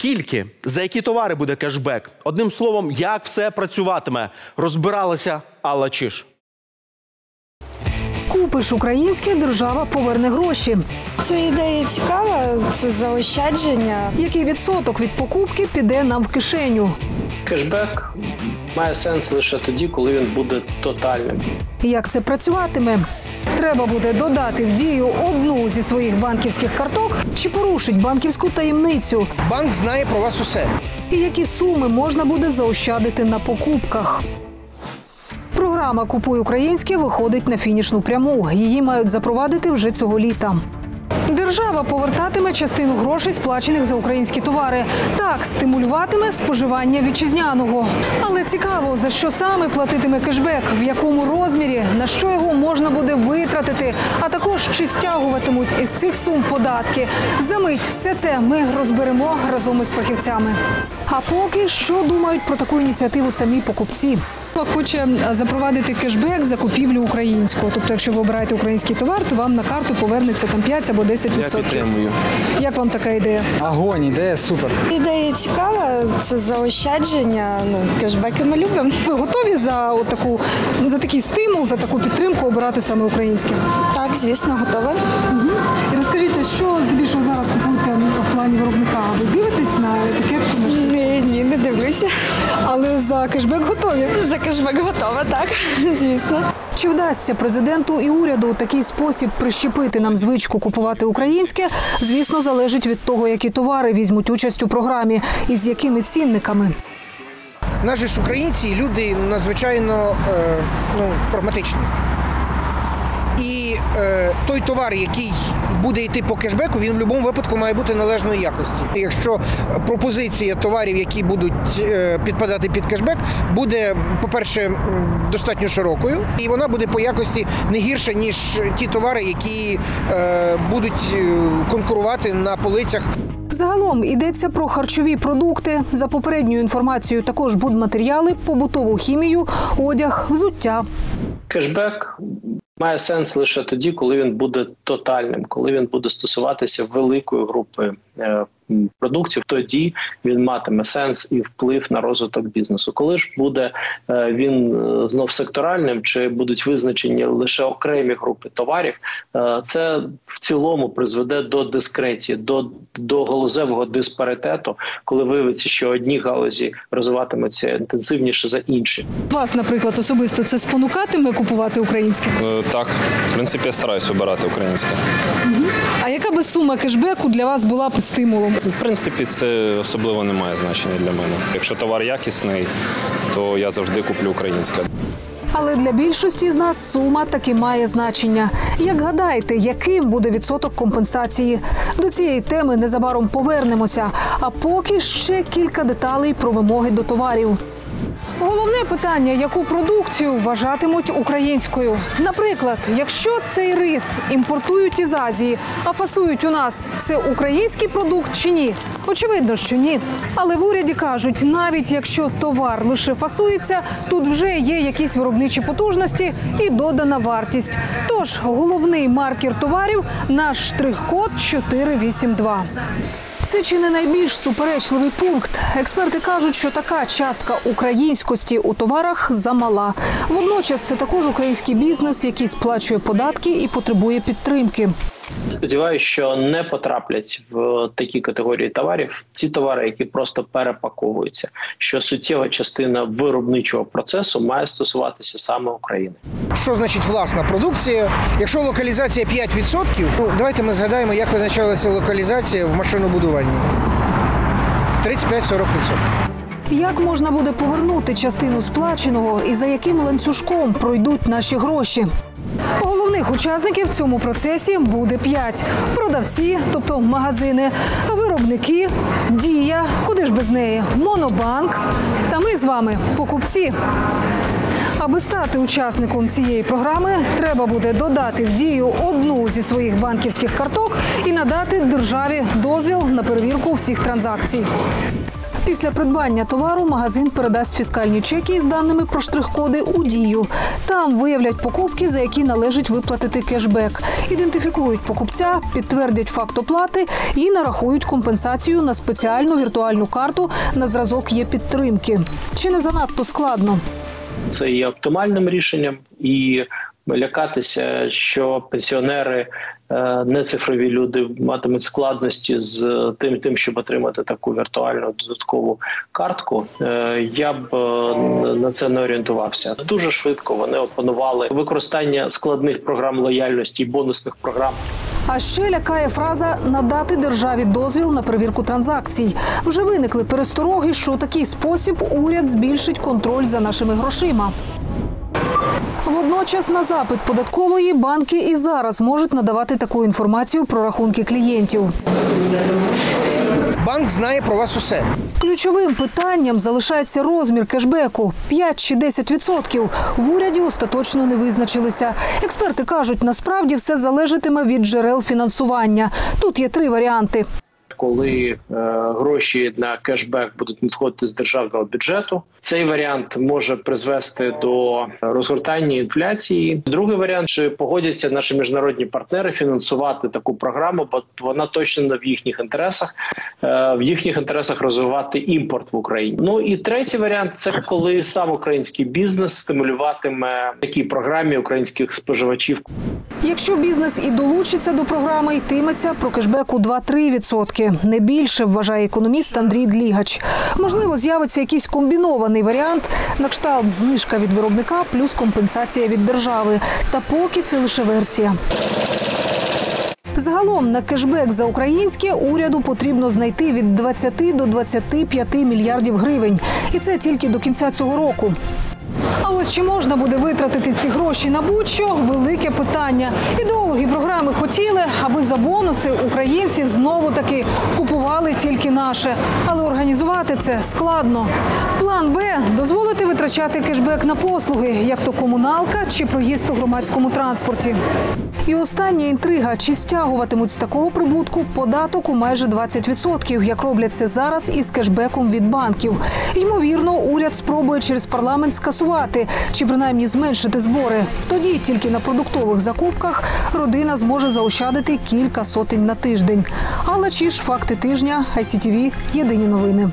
Скільки за які товари буде кешбек? Одним словом, як все працюватиме? Розбиралася Алла Чиш. Купиш українське, держава поверне гроші. Це ідея цікава, це заощадження. Який відсоток від покупки піде нам в кишеню? Кешбек має сенс лише тоді, коли він буде тотальним. Як це працюватиме? Треба буде додати в дію одну зі своїх банківських карток чи порушить банківську таємницю. Банк знає про вас усе. І які суми можна буде заощадити на покупках. Програма Купуй українське виходить на фінішну пряму. Її мають запровадити вже цього літа. Держава повертатиме частину грошей, сплачених за українські товари. Так стимулюватиме споживання вітчизняного. Але цікаво, за що саме платитиме кешбек, в якому розмірі, на що його можна буде витратити, а також чи стягуватимуть із цих сум податки. Замить все це ми розберемо разом із фахівцями. А поки що думають про таку ініціативу самі покупці. Хоче запровадити кешбек за купівлю українського. Тобто, якщо ви обираєте український товар, то вам на карту повернеться там 5 або 10%. Я підтримую. Як вам така ідея? Огонь, ідея супер. Ідея цікава, це заощадження. Ну, кешбеки ми любимо. Ви готові за от таку за такий стимул, за таку підтримку обирати саме українське? Так, звісно, готова. І розкажіть, що здебільшого зараз купуєте в плані виробника? Ви дивитесь етикетку? Ні, ні, не дивлюся. Але за кешбек готові. За кешбек готова, так, звісно. Чи вдасться президенту і уряду у такий спосіб прищепити нам звичку купувати українське? Звісно, залежить від того, які товари візьмуть участь у програмі і з якими цінниками. Наші ж українці люди надзвичайно е, ну, прагматичні. І е, той товар, який буде йти по кешбеку, він в будь-якому випадку має бути належної якості. Якщо пропозиція товарів, які будуть е, підпадати під кешбек, буде, по-перше, достатньо широкою, і вона буде по якості не гірша, ніж ті товари, які е, будуть е, конкурувати на полицях Загалом йдеться про харчові продукти. За попередньою інформацією, також будматеріали, побутову хімію, одяг, взуття. Кешбек має сенс лише тоді, коли він буде тотальним, коли він буде стосуватися великої групи продуктів. Тоді він матиме сенс і вплив на розвиток бізнесу. Коли ж буде е, він е, знов секторальним, чи будуть визначені лише окремі групи товарів, е, це в цілому призведе до дискреції, до, до галузевого диспаритету, коли виявиться, що одні галузі розвиватимуться інтенсивніше за інші. Вас, наприклад, особисто це спонукатиме купувати українське. Е, Так, в принципі, я стараюсь вибирати українське. А яка би сума кешбеку для вас була б стимулом? В принципі, це особливо не має значення для мене. Якщо товар якісний, то я завжди куплю українське. Але для більшості з нас сума таки має значення. Як гадаєте, яким буде відсоток компенсації? До цієї теми незабаром повернемося. А поки ще кілька деталей про вимоги до товарів. Головне питання: яку продукцію вважатимуть українською? Наприклад, якщо цей рис імпортують із Азії, а фасують у нас, це український продукт чи ні? Очевидно, що ні. Але в уряді кажуть, навіть якщо товар лише фасується, тут вже є якісь виробничі потужності і додана вартість. Тож головний маркер товарів наш штрих-код 482. Це чи не найбільш суперечливий пункт. Експерти кажуть, що така частка українськості у товарах замала. Водночас це також український бізнес, який сплачує податки і потребує підтримки. Сподіваюся, що не потраплять в такі категорії товарів ті товари, які просто перепаковуються. Що суттєва частина виробничого процесу має стосуватися саме України. Що значить власна продукція? Якщо локалізація 5%, ну давайте ми згадаємо, як визначалася локалізація в машинобудуванні. 35-40%. Як можна буде повернути частину сплаченого і за яким ланцюжком пройдуть наші гроші? Головних учасників в цьому процесі буде п'ять: продавці, тобто магазини, виробники, дія, куди ж без неї, монобанк. Та ми з вами покупці. Аби стати учасником цієї програми, треба буде додати в дію одну зі своїх банківських карток і надати державі дозвіл на перевірку всіх транзакцій. Після придбання товару магазин передасть фіскальні чеки з даними про штрих-коди у дію. Там виявлять покупки, за які належить виплатити кешбек. Ідентифікують покупця, підтвердять факт оплати і нарахують компенсацію на спеціальну віртуальну карту на зразок є підтримки. Чи не занадто складно? Це є оптимальним рішенням і лякатися, що пенсіонери, е, не цифрові люди матимуть складності з тим, тим, щоб отримати таку віртуальну додаткову картку. е, Я б е, на це не орієнтувався. Дуже швидко вони опанували використання складних програм лояльності і бонусних програм. А ще лякає фраза надати державі дозвіл на перевірку транзакцій. Вже виникли перестороги, що у такий спосіб уряд збільшить контроль за нашими грошима. Водночас на запит податкової банки і зараз можуть надавати таку інформацію про рахунки клієнтів. Банк знає про вас усе. Ключовим питанням залишається розмір кешбеку 5 чи 10 відсотків. В уряді остаточно не визначилися. Експерти кажуть, насправді все залежатиме від джерел фінансування. Тут є три варіанти. Коли е, гроші на кешбек будуть надходити з державного бюджету. Цей варіант може призвести до розгортання інфляції. Другий варіант чи погодяться наші міжнародні партнери фінансувати таку програму, бо вона точно не в їхніх інтересах, е, в їхніх інтересах розвивати імпорт в Україні. Ну і третій варіант це коли сам український бізнес стимулюватиме такій програмі українських споживачів. Якщо бізнес і долучиться до програми, йтиметься про кешбек у 2-3 Не більше вважає економіст Андрій Длігач. Можливо, з'явиться якийсь комбінований варіант на кшталт знижка від виробника плюс компенсація від держави. Та поки це лише версія. Загалом на кешбек за українське уряду потрібно знайти від 20 до 25 мільярдів гривень, і це тільки до кінця цього року. А ось чи можна буде витратити ці гроші на будь-що – велике питання. Ідеологи програми хотіли, аби за бонуси українці знову таки купували тільки наше. Але організувати це складно. План Б дозволити витрачати кешбек на послуги, як то комуналка чи проїзд у громадському транспорті. І остання інтрига: чи стягуватимуть з такого прибутку податок у майже 20%, як роблять це зараз із кешбеком від банків. Ймовірно, уряд спробує через парламент скасувати чи принаймні зменшити збори. Тоді тільки на продуктових закупках родина зможе заощадити кілька сотень на тиждень. Але чи ж факти тижня ICTV – єдині новини.